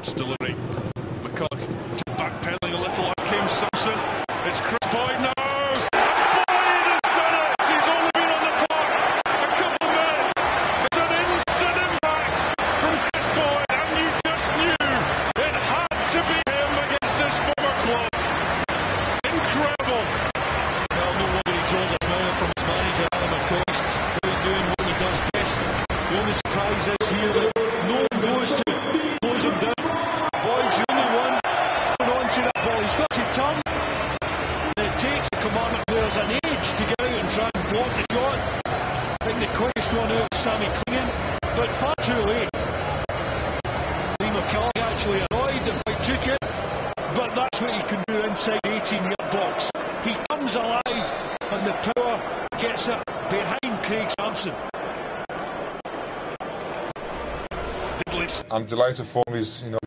Bairds delivery. McCulloch backpedaling a little. Came Simpson. It's Kris Boyd. No! He's only been on the block. A couple of minutes! It's an instant impact from Kris Boyd now. Boyd has done shot. I think the quickest one out is Sammy Clingan, but far too late. Lee McCulloch actually annoyed the I took it, but that's what he can do inside 18 yard box. He comes alive and the power gets it behind Craig Samson. I'm delighted for him. He's, you know,